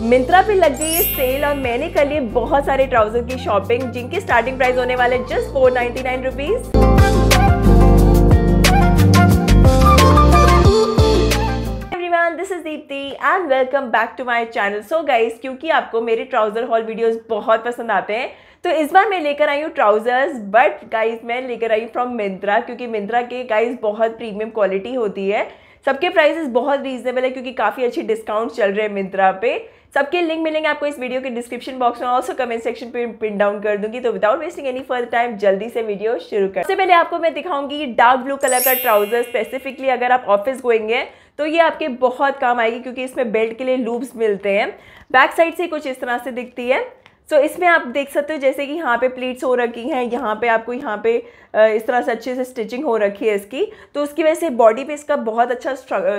मिंत्रा पे लग गई है सेल और मैंने कर लिए बहुत सारे ट्राउज़र की शॉपिंग जिनकी स्टार्टिंग प्राइस होने वाले just four ninety nine this is Deepti and welcome back to my channel so guys क्योंकि आपको मेरे ट्राउज़र हॉल वीडियोस बहुत पसंद आते हैं तो इस बार मैं लेकर आई हूँ ट्राउजर्स बट गाइज़ मैं लेकर आई फ्रॉम मिंत्रा, क्योंकि मिंत्रा के गाइज़ बहुत प्रीमियम क्वालिटी होती है। सबके प्राइसेस बहुत रीजनेबल है, क्योंकि काफ़ी अच्छी डिस्काउंट चल रहे हैं मिंत्रा पे। सबके लिंक मिलेंगे आपको इस वीडियो के डिस्क्रिप्शन बॉक्स में। ऑल्सो कमेंट सेक्शन पर पिन डाउन कर दूँगी। तो without wasting any further time जल्दी से वीडियो शुरू कर। सबसे पहले आपको मैं दिखाऊँगी डार्क ब्लू कलर का ट्राउज़र स्पेसिफिकली अगर आप ऑफ़िस गोएँगे तो ये आपके बहुत काम आएगी क्योंकि इसमें बेल्ट के लिए लूब्स मिलते हैं। बैक साइड से कुछ इस तरह से दिखती है। सो so, इसमें आप देख सकते हो जैसे कि यहाँ पे प्लीट्स हो रखी हैं यहाँ पे आपको यहाँ पे इस तरह से अच्छे से स्टिचिंग हो रखी है इसकी। तो उसकी वजह से बॉडी पे इसका बहुत अच्छा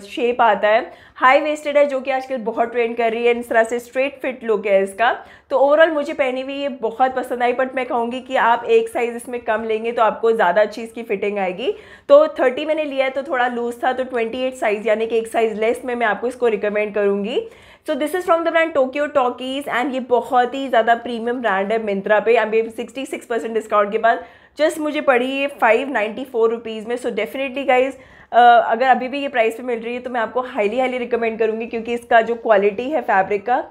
शेप आता है। हाई वेस्टेड है जो कि आजकल बहुत ट्रेंड कर रही है इस तरह से स्ट्रेट फिट लुक है इसका। तो ओवरऑल मुझे पहनी हुई ये बहुत पसंद आई बट मैं कहूँगी कि आप एक साइज़ इसमें कम लेंगे तो आपको ज़्यादा अच्छी इसकी फिटिंग आएगी। तो थर्टी मैंने लिया है तो थोड़ा लूज़ था तो ट्वेंटी साइज़ यानी कि एक साइज़ लेस में मैं आपको इसको रिकमेंड करूँगी। So this is from the brand Tokyo Talkies and ये बहुत ही ज़्यादा प्रीमियम ब्रांड है मिंत्रा पे। अभी सिक्सटी सिक्स परसेंट डिस्काउंट के बाद जस्ट मुझे पड़ी ये फाइव नाइन्टी फोर रुपीज़ में सो डेफिनेटली गाइज़ अगर अभी भी ये प्राइस पे मिल रही है तो मैं आपको हाईली हाईली रिकमेंड करूँगी क्योंकि इसका जो क्वालिटी है फैब्रिक का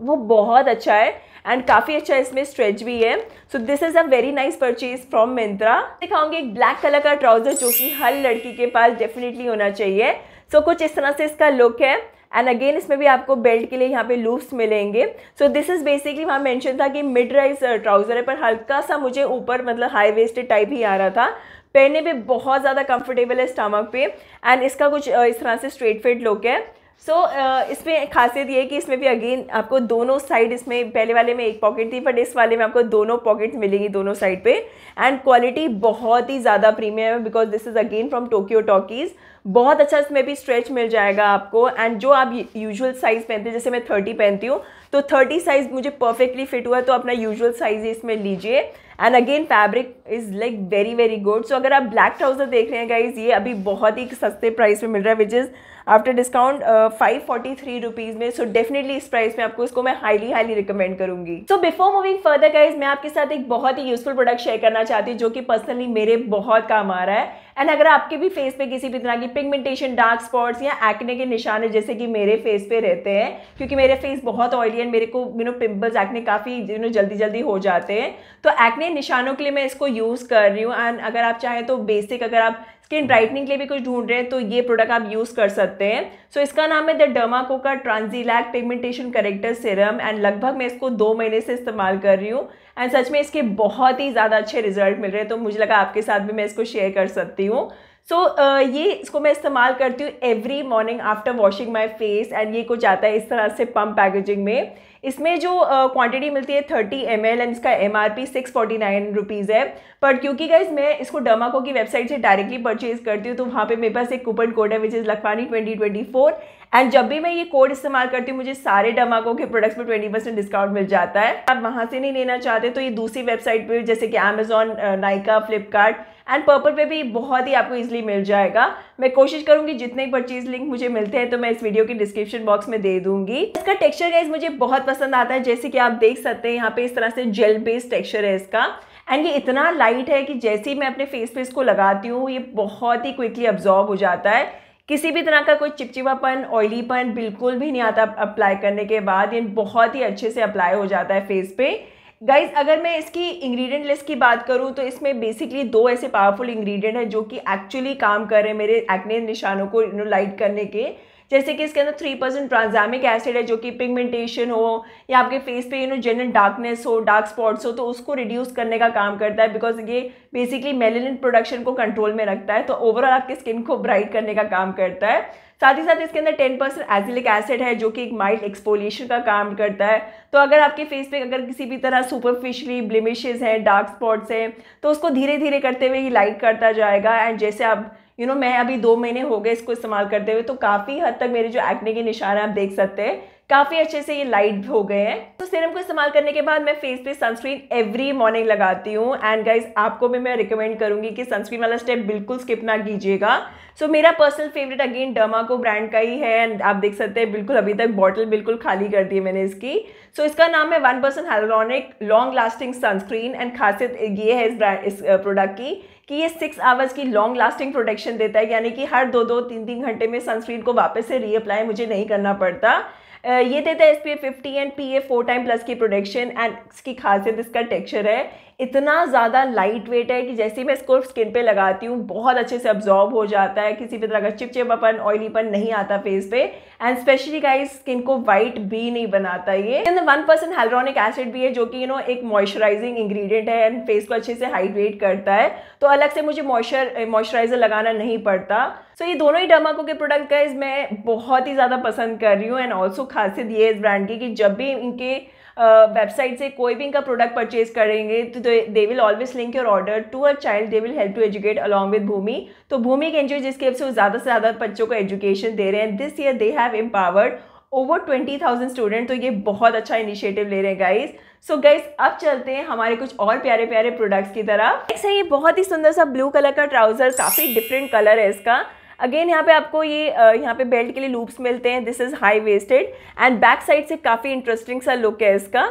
वो बहुत अच्छा है एंड काफ़ी अच्छा इसमें स्ट्रेच भी है। So this is a very nice purchase from Myntra. दिखाऊँगी एक ब्लैक कलर का ट्राउज़र जो कि हर लड़की के पास डेफिनेटली होना चाहिए। सो so, कुछ इस तरह से इसका लुक है। एंड अगेन इसमें भी आपको बेल्ट के लिए यहाँ पे लूप्स मिलेंगे. सो दिस इज़ बेसिकली वहाँ मेंशन था कि मिड राइज ट्राउज़र है पर हल्का सा मुझे ऊपर मतलब हाई वेस्टेड टाइप ही आ रहा था. पहनने पे बहुत ज़्यादा कंफर्टेबल है स्टमक पे. एंड इसका कुछ uh, इस तरह से स्ट्रेट फिट लुक है. सो so, uh, इसमें खासियत ये है कि इसमें भी अगेन आपको दोनों साइड इसमें पहले वाले में एक पॉकेट थी बट इस वाले में आपको दोनों पॉकेट्स मिलेंगी दोनों साइड पे। एंड क्वालिटी बहुत ही ज़्यादा प्रीमियम है because this is again from Tokyo Talkies बहुत अच्छा इसमें भी स्ट्रेच मिल जाएगा आपको। एंड जो आप यूजुअल साइज़ पहनते हैं जैसे मैं थर्टी पहनती हूँ तो थर्टी साइज़ मुझे परफेक्टली फिट हुआ तो अपना यूजुअल साइज़ इसमें लीजिए। And again fabric is like very very good so अगर आप ब्लैक ट्राउज़र देख रहे हैं गाइज़ ये अभी बहुत ही सस्ते प्राइस में मिल रहा है which is after discount five forty three rupees में। सो डेफिनेटली इस प्राइस में आपको इसको मैं हाईली हाईली रिकमेंड करूँगी। So before moving further guys मैं आपके साथ एक बहुत ही यूजफुल प्रोडक्ट शेयर करना चाहती हूँ, जो कि पर्सनली मेरे बहुत काम आ रहा है। एंड अगर आपके भी फेस पे किसी भी तरह की पिगमेंटेशन डार्क स्पॉट्स या एक्ने के निशान है, जैसे कि मेरे फेस पे रहते हैं, क्योंकि मेरे फेस बहुत ऑयली है, मेरे को यू नो पिम्पल्स एक्ने काफ़ी यू नो जल्दी जल्दी हो जाते हैं तो एक्ने निशानों के लिए मैं इसको यूज़ कर रही हूँ। एंड अगर आप चाहें तो बेसिक अगर आप स्किन ब्राइटनिंग के लिए भी कुछ ढूंढ रहे हैं तो ये प्रोडक्ट आप यूज़ कर सकते हैं। सो so, इसका नाम है द डर्माको का ट्रांजीलैक पिगमेंटेशन करेक्टर सिरम एंड लगभग मैं इसको दो महीने से इस्तेमाल कर रही हूँ। एंड सच में इसके बहुत ही ज़्यादा अच्छे रिज़ल्ट मिल रहे हैं तो मुझे लगा आपके साथ भी मैं इसको शेयर कर सकती हूँ। सो so, uh, ये इसको मैं इस्तेमाल करती हूँ every morning after washing my face and ये कुछ आता है इस तरह से पम्प पैकेजिंग में। इसमें जो क्वांटिटी uh, मिलती है थर्टी एम एंड इसका M R P six forty nine rupees है। पर क्योंकि गाइज़ मैं इसको डमाको की वेबसाइट से डायरेक्टली परचेज करती हूँ तो वहाँ पे मेरे पास एक कूपन कोड है which is Lakhwani twenty twenty four and जब भी मैं ये कोड इस्तेमाल करती हूँ, मुझे सारे डमाको के प्रोडक्ट्स में ट्वेंटी परसेंट डिस्काउंट मिल जाता है। आप वहाँ से नहीं लेना चाहते तो ये दूसरी वेबसाइट पर जैसे कि Amazon Nykaa Flipkart and Purplle पे भी बहुत ही आपको इजीली मिल जाएगा। मैं कोशिश करूँगी जितने परचेज लिंक मुझे मिलते हैं तो मैं इस वीडियो के डिस्क्रिप्शन बॉक्स में दे दूँगी। इसका टेक्सचर गाइज़ मुझे बहुत पसंद आता है, जैसे कि आप देख सकते हैं, यहाँ पे इस तरह से जेल बेस्ड टेक्सचर है इसका। एंड ये इतना लाइट है कि जैसे ही मैं अपने फेस पे इसको लगाती हूँ, ये बहुत ही क्विकली अब्जॉर्ब हो जाता है। किसी भी तरह का कोई चिपचिपापन ऑयलीपन बिल्कुल भी नहीं आता अप्लाई करने के बाद। ये बहुत ही अच्छे से अप्लाई हो जाता है फेस पे। गाइज़ अगर मैं इसकी इंग्रेडिएंट लिस्ट की बात करूँ तो इसमें बेसिकली दो ऐसे पावरफुल इंग्रेडिएंट हैं जो कि एक्चुअली काम कर रहे हैं मेरे एक्ने निशानों को लाइट करने के। जैसे कि इसके अंदर थ्री परसेंट ट्रांजामिक एसिड है, जो कि पिगमेंटेशन हो, या आपके फेस पे यू नो जनरल डार्कनेस हो डार्क स्पॉट्स हो तो उसको रिड्यूस करने का काम करता है बिकॉज़ ये बेसिकली मेलेनिन प्रोडक्शन को कंट्रोल में रखता है तो ओवरऑल आपके स्किन को ब्राइट करने का काम करता है। साथ ही साथ इसके अंदर टेन परसेंट एजिलिक एसिड है, जो कि एक माइल्ड एक्सपोलिएशन का काम करता है। तो अगर आपके फेस पे अगर किसी भी तरह सुपरफिशली ब्लिमिशेज हैं डार्क स्पॉट्स हैं तो उसको धीरे धीरे करते हुए ये लाइट करता जाएगा एंड जैसे आप यू नो मैं अभी दो महीने हो गए इसको इस्तेमाल करते हुए तो काफ़ी हद तक मेरे जो एक्ने के निशान हैं, आप देख सकते हैं। काफ़ी अच्छे से ये लाइट हो गए हैं। तो सीरम को इस्तेमाल करने के बाद मैं फेस पे सनस्क्रीन एवरी मॉर्निंग लगाती हूँ। एंड गाइज़ आपको भी मैं रिकमेंड करूँगी कि सनस्क्रीन वाला स्टेप बिल्कुल स्किप ना कीजिएगा। सो so, मेरा personal favourite again Dermaco brand का ही है। एंड आप देख सकते हैं बिल्कुल अभी तक बॉटल बिल्कुल खाली कर दी है मैंने इसकी। सो so, इसका नाम है one percent hyaluronic long lasting sunscreen and खासियत ये है इस ब्रांड इस प्रोडक्ट की कि ये सिक्स आवर्स की लॉन्ग लास्टिंग प्रोटेक्शन देता है। यानी कि हर दो दो तीन तीन घंटे में सनस्क्रीन को वापस से रीअप्लाई मुझे नहीं करना पड़ता। ये देता है S P F fifty and P A four time plus की प्रोडक्शन एंड इसकी खासियत इसका टेक्सचर है। इतना ज़्यादा लाइट वेट है कि जैसे ही मैं इसको स्किन पे लगाती हूँ बहुत अच्छे से अब्जॉर्ब हो जाता है। किसी भी तरह का चिपचिपापन ऑयलीपन नहीं आता फेस पे। एंड स्पेशली गाइस स्किन को वाइट भी नहीं बनाता ये। वन परसेंट हेलोनिक एसिड भी है जो कि यू नो एक मॉइस्चराइजिंग इंग्रेडिएंट है एंड फेस को अच्छे से हाइड्रेट करता है। तो अलग से मुझे मॉइस्चर मॉइस्चराइजर लगाना नहीं पड़ता। सो so, ये दोनों ही डमाको के प्रोडक्ट गाइज़ मैं बहुत ही ज़्यादा पसंद कर रही हूँ। एंड ऑल्सो खासियत ये इस ब्रांड की कि जब भी इनके वेबसाइट से कोई भी इनका प्रोडक्ट परचेज करेंगे तो they will always link your order to a child they will help to educate along with Bhumi तो भूमि के एनजीओ जिसके से वो ज़्यादा से ज़्यादा बच्चों को एजुकेशन दे रहे हैं। This year they have empowered over twenty thousand student तो ये बहुत अच्छा इनिशिएटिव ले रहे हैं गाइज़ सो गाइज़ अब चलते हैं हमारे कुछ और प्यारे प्यारे प्रोडक्ट्स की तरफ़। ऐसा ये बहुत ही सुंदर सा ब्लू कलर का ट्राउज़र काफ़ी डिफरेंट कलर है इसका। अगेन यहाँ पे आपको ये यहाँ पे बेल्ट के लिए लूप्स मिलते हैं। This is high waisted and back side से काफ़ी इंटरेस्टिंग सा लुक है इसका।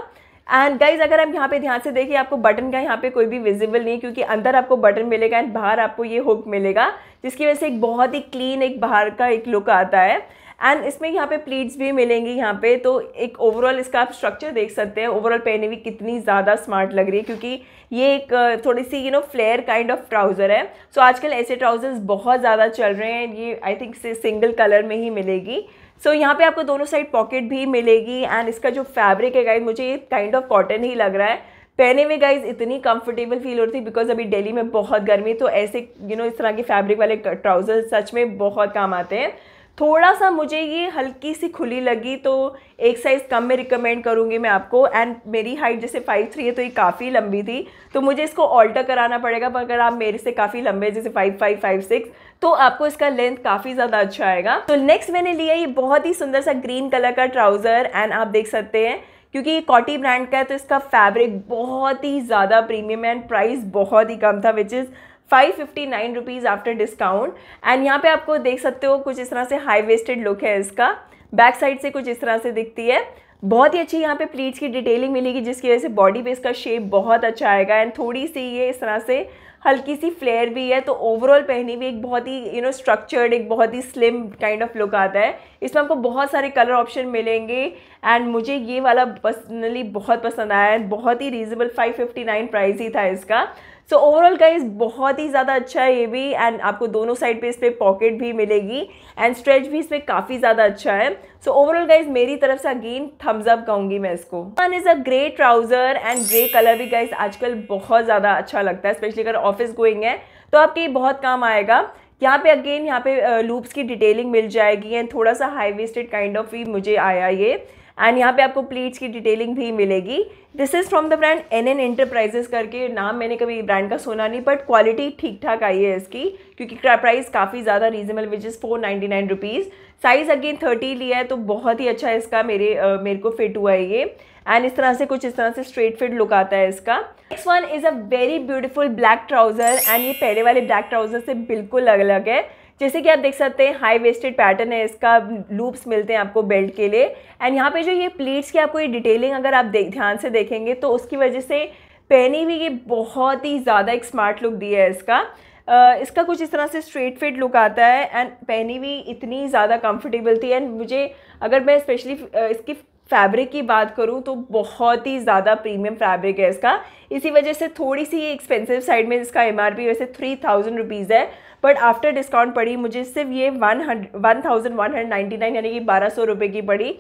एंड गाइज़ अगर आप यहाँ पे ध्यान से देखिए आपको बटन का यहाँ पे कोई भी विजिबल नहीं क्योंकि अंदर आपको बटन मिलेगा एंड बाहर आपको ये हुक मिलेगा जिसकी वजह से एक बहुत ही क्लीन एक बाहर का एक लुक आता है। एंड इसमें यहाँ पे प्लीट्स भी मिलेंगी यहाँ पे तो एक ओवरऑल इसका आप स्ट्रक्चर देख सकते हैं। ओवरऑल पहने हुई कितनी ज़्यादा स्मार्ट लग रही है क्योंकि ये एक थोड़ी सी you know flare kind of trouser है। सो so, आजकल ऐसे ट्राउज़र्स बहुत ज़्यादा चल रहे हैं ये आई थिंक सिंगल कलर में ही मिलेगी। सो so, यहाँ पे आपको दोनों साइड पॉकेट भी मिलेगी एंड इसका जो फैब्रिक है गाइज़ मुझे काइंड ऑफ़ कॉटन ही लग रहा है। पहने में गाइज़ इतनी कंफर्टेबल फील हो रही थी बिकॉज़ अभी दिल्ली में बहुत गर्मी तो ऐसे यू you नो know, इस तरह के फैब्रिक वाले ट्राउज़र सच में बहुत काम आते हैं। थोड़ा सा मुझे ये हल्की सी खुली लगी तो एक साइज़ कम में रिकमेंड करूँगी मैं आपको। एंड मेरी हाइट जैसे फाइव थ्री है तो ये काफ़ी लंबी थी। तो मुझे इसको ऑल्टर कराना पड़ेगा, पर अगर आप मेरे से काफ़ी लंबे जैसे फाइव फाइव फाइव सिक्स तो आपको इसका लेंथ काफ़ी ज़्यादा अच्छा आएगा। तो नेक्स्ट मैंने लिया ये बहुत ही सुंदर सा ग्रीन कलर का ट्राउज़र एंड आप देख सकते हैं, क्योंकि ये कॉटी ब्रांड का है तो इसका फैब्रिक बहुत ही ज़्यादा प्रीमियम एंड प्राइस बहुत ही कम था which is five fifty nine rupees after discount and यहाँ पे आपको देख सकते हो कुछ इस तरह से हाई वेस्टेड लुक है इसका। बैक साइड से कुछ इस तरह से दिखती है। बहुत ही अच्छी यहाँ पे प्लीट्स की डिटेलिंग मिलेगी, जिसकी वजह से बॉडी पे इसका शेप बहुत अच्छा आएगा। एंड थोड़ी सी ये इस तरह से हल्की सी फ्लेयर भी है तो ओवरऑल पहनी हुई एक बहुत ही यू नो स्ट्रक्चर्ड एक बहुत ही स्लिम काइंड ऑफ़ लुक आता है। इसमें आपको बहुत सारे कलर ऑप्शन मिलेंगे। एंड मुझे ये वाला पर्सनली बहुत पसंद आया। है बहुत ही reasonable five fifty nine price ही था इसका। सो ओवरऑल गाइज़ बहुत ही ज़्यादा अच्छा है ये भी एंड आपको दोनों साइड पे इस पर पॉकेट भी मिलेगी एंड स्ट्रेच भी इसमें काफ़ी ज़्यादा अच्छा है। सो ओवरऑल गाइज़ मेरी तरफ़ से अगेन थम्स अप कहूँगी मैं इसको। One is a grey trouser and grey colour भी गाइज़ आजकल बहुत ज़्यादा अच्छा लगता है स्पेशली अगर ऑफ़िस गोइंग है तो आपके बहुत काम आएगा। यहाँ पे अगेन यहाँ पे लूप्स की डिटेलिंग मिल जाएगी एंड थोड़ा सा हाई वेस्टेड काइंड ऑफ़ ही मुझे आया ये। एंड यहाँ पे आपको प्लीट्स की डिटेलिंग भी मिलेगी। This is from the brand N N enterprises करके। नाम मैंने कभी ब्रांड का सुना नहीं बट क्वालिटी ठीक ठाक आई है इसकी क्योंकि प्राइस काफ़ी ज़्यादा reasonable which is four ninety nine rupees size again thirty लिया है तो बहुत ही अच्छा इसका। मेरे uh, मेरे को फिट हुआ है ये। एंड इस तरह से कुछ इस तरह से स्ट्रेट फिट लुक आता है इसका। Next one is a very beautiful black trouser and ये पहले वाले ब्लैक ट्राउज़र से बिल्कुल अलग है। जैसे कि आप देख सकते हैं हाई वेस्टेड पैटर्न है इसका लूप्स मिलते हैं आपको बेल्ट के लिए। एंड यहाँ पे जो ये प्लीट्स की आपको ये डिटेलिंग अगर आप देख ध्यान से देखेंगे तो उसकी वजह से पहनी हुई ये बहुत ही ज़्यादा एक स्मार्ट लुक दिया है इसका। Uh, इसका कुछ इस तरह से स्ट्रेट फिट लुक आता है एंड पहनी हुई इतनी ज़्यादा कंफर्टेबल थी। एंड मुझे अगर मैं स्पेशली uh, इसकी फैब्रिक की बात करूँ तो बहुत ही ज़्यादा प्रीमियम फैब्रिक है इसका। इसी वजह से थोड़ी सी एक्सपेंसिव साइड में इसका एमआरपी वैसे थ्री थाउज़ेंड रुपीज़ है बट आफ्टर डिस्काउंट पड़ी मुझे सिर्फ़ ये one hundred one thousand one hundred ninety nine यानी कि बारह सौ रुपये की पड़ी।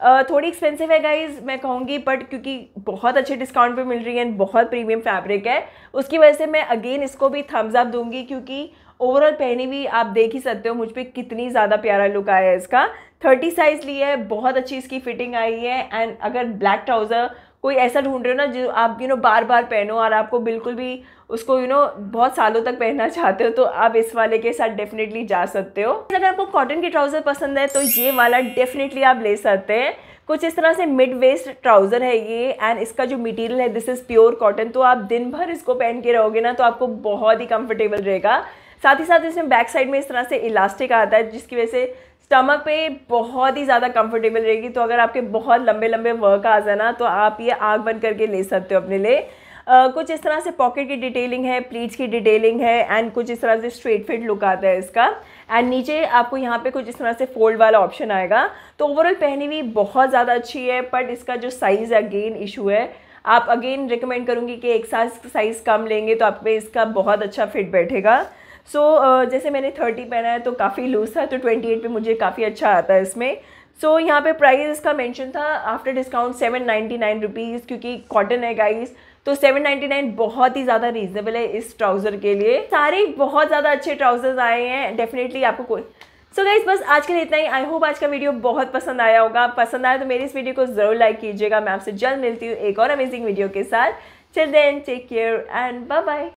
uh, थोड़ी एक्सपेंसिव है गाइज़ मैं कहूँगी बट क्योंकि बहुत अच्छे डिस्काउंट पे मिल रही है बहुत प्रीमियम फैब्रिक है उसकी वजह से मैं अगेन इसको भी थम्स अप दूँगी क्योंकि ओवरऑल पहनी हुई आप देख ही सकते हो मुझ पर कितनी ज़्यादा प्यारा लुक आया है इसका। थर्टी साइज़ लिया है, बहुत अच्छी इसकी फिटिंग आई है एंड अगर ब्लैक ट्राउज़र कोई ऐसा ढूंढ रहे हो ना जो आप यू नो बार बार पहनो और आपको बिल्कुल भी उसको यू नो बहुत सालों तक पहनना चाहते हो तो आप इस वाले के साथ डेफिनेटली जा सकते हो। अगर आपको कॉटन के ट्राउज़र पसंद है तो ये वाला डेफिनेटली आप ले सकते हैं। कुछ इस तरह से मिड वेस्ट ट्राउज़र है ये एंड इसका जो मटेरियल है दिस इज़ प्योर कॉटन तो आप दिन भर इसको पहन के रहोगे ना तो आपको बहुत ही कंफर्टेबल रहेगा। साथ ही साथ इसमें बैक साइड में इस तरह से इलास्टिक आता है, जिसकी वजह से स्टमक पे बहुत ही ज़्यादा कंफर्टेबल रहेगी। तो अगर आपके बहुत लंबे लंबे वर्क आ जाए ना तो आप ये आग बंद करके ले सकते हो अपने लिए। Uh, कुछ इस तरह से पॉकेट की डिटेलिंग है प्लीट्स की डिटेलिंग है एंड कुछ इस तरह से स्ट्रेट फिट लुक आता है इसका। एंड नीचे आपको यहाँ पे कुछ इस तरह से फोल्ड वाला ऑप्शन आएगा। तो ओवरऑल पहनी हुई बहुत ज़्यादा अच्छी है बट इसका जो साइज़ अगेन इशू है। आप अगेन रिकमेंड करूँगी कि एक साइज़ कम लेंगे तो आप पे इसका बहुत अच्छा फिट बैठेगा। सो so, uh, जैसे मैंने थर्टी पहना है तो काफ़ी लूज़ था तो ट्वेंटी एट पर मुझे काफ़ी अच्छा आता है इसमें। सो so, यहाँ पे प्राइस इसका मेंशन था after discount seven ninety nine rupees क्योंकि कॉटन है गाइस तो सेवन नाइन्टी नाइन बहुत ही ज़्यादा रीजनेबल है इस ट्राउज़र के लिए। सारे बहुत ज़्यादा अच्छे ट्राउज़र्स आए हैं डेफिनेटली आपको कोई सो so गाइज़ बस आज के लिए इतना ही। आई होप आज का वीडियो बहुत पसंद आया होगा। पसंद आया तो मेरी इस वीडियो को ज़रूर लाइक कीजिएगा। मैं आपसे जल्द मिलती हूँ एक और अमेजिंग वीडियो के साथ। Chill then take care and bye bye